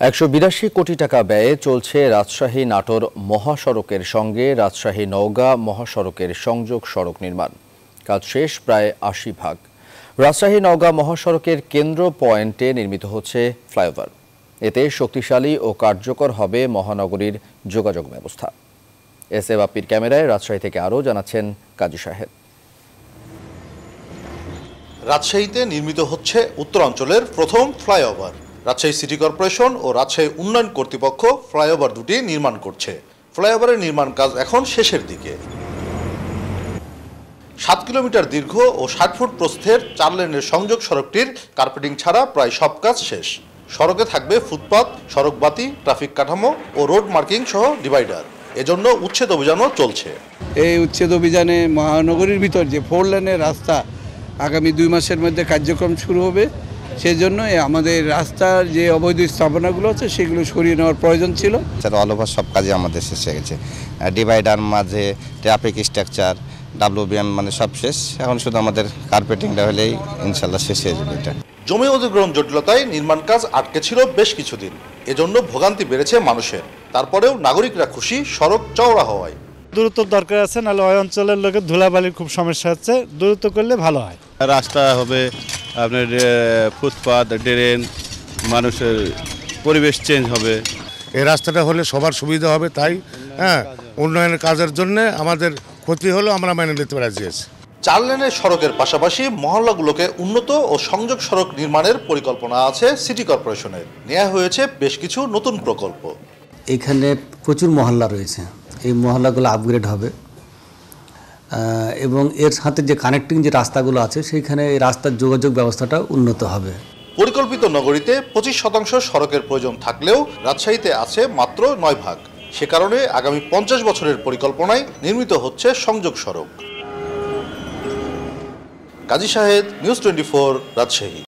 একশো বিরাশি কোটি টাকা ব্যয়ে চলছে রাজশাহী নাটোর মহাসড়কের সঙ্গে রাজশাহী নওগাঁ মহাসড়কের সংযোগ সড়ক নির্মাণ। কাজ শেষ, প্রায় আশি ভাগ। রাজশাহী নওগাঁ মহাসড়কের কেন্দ্র পয়েন্টে নির্মিত হচ্ছে ফ্লাইওভার। এতে শক্তিশালী ও কার্যকর হবে মহানগরীর যোগাযোগ ব্যবস্থা। এস এ বাপ্পির ক্যামেরায় রাজশাহী থেকে আরও জানাচ্ছেন কাজী সাহেব। রাজশাহীতে নির্মিত হচ্ছে উত্তরাঞ্চলের প্রথম ফ্লাইওভার। রাজশাহী সিটি কর্পোরেশন ও রাজশাহী উন্নয়ন কর্তৃপক্ষ ফ্লাইওভার দুটি নির্মাণ করছে। ফ্লাইওভারের নির্মাণ কাজ এখন শেষের দিকে। সাত কিলোমিটার দীর্ঘ ও ষাট ফুট প্রস্থের চার লেনের সংযোগ সড়কটির কার্পেটিং ছাড়া প্রায় সব কাজ শেষ। সড়কে থাকবে ফুটপাত সড়কবাতি ট্রাফিক কাঠামো ও রোড মার্কিং সহ ডিভাইডার। এজন্য উচ্ছেদ অভিযানও চলছে। এই উচ্ছেদ অভিযানে মহানগরীর ভিতর যে ফোর লেনের রাস্তা আগামী দুই মাসের মধ্যে কার্যক্রম শুরু হবে। সেজন্য আমাদের রাস্তার যে অবৈধ স্থাপনাগুলো আছে সেগুলো সরিয়ে নেওয়ার প্রয়োজন ছিল। স্যার অল ওভার সব কাজে আমাদের শেষ হয়ে গেছে। ডিভাইডার মাঝে ট্রাফিক স্ট্রাকচার ডাব্লিউবিএম মানে সব শেষ। এখন শুধু আমাদের কার্পেটিংটা হলেই ইনশাল্লাহ শেষ হয়ে যাবে এটা। জমি অধিগ্রহণ জটিলতায় নির্মাণ কাজ আটকে ছিল বেশ কিছুদিন। এজন্য ভোগান্তি বেড়েছে মানুষের। তারপরেও নাগরিকরা খুশি সড়ক চওড়া হওয়ায়। দূরত্ব দরকার আছে নাহলে ওই অঞ্চলের লোকের ধুলাবালির খুব সমস্যা হচ্ছে। দূরত্ব করলে ভালো হয়। রাস্তা হবে আপনার ফুটপাত ড্রেন মানুষের পরিবেশ চেঞ্জ হবে। এই রাস্তাটা হলে সবার সুবিধা হবে তাই হ্যাঁ উন্নয়নের কাজের জন্য আমাদের ক্ষতি হলো আমরা মেনে নিতে রাজি আছি। চার লেনের সড়কের পাশাপাশি মহল্লাগুলোকে উন্নত ও সংযোগ সড়ক নির্মাণের পরিকল্পনা আছে সিটি কর্পোরেশনের। নেওয়া হয়েছে বেশ কিছু নতুন প্রকল্প। এখানে প্রচুর মহল্লা রয়েছে। এই মহল্লাগুলো আপগ্রেড হবে। এবং এর সাথে যে কানেক্টিং যে রাস্তাগুলো আছে, সেইখানে এই রাস্তার যোগাযোগ ব্যবস্থাটা উন্নত হবে। পরিকল্পিত নগরীতে পঁচিশ শতাংশ সড়কের প্রয়োজন থাকলেও রাজশাহীতে আছে মাত্র নয় ভাগ। সে কারণে আগামী পঞ্চাশ বছরের পরিকল্পনায় নির্মিত হচ্ছে সংযোগ সড়ক। Kazi Shahed, news twenty Rajshahi.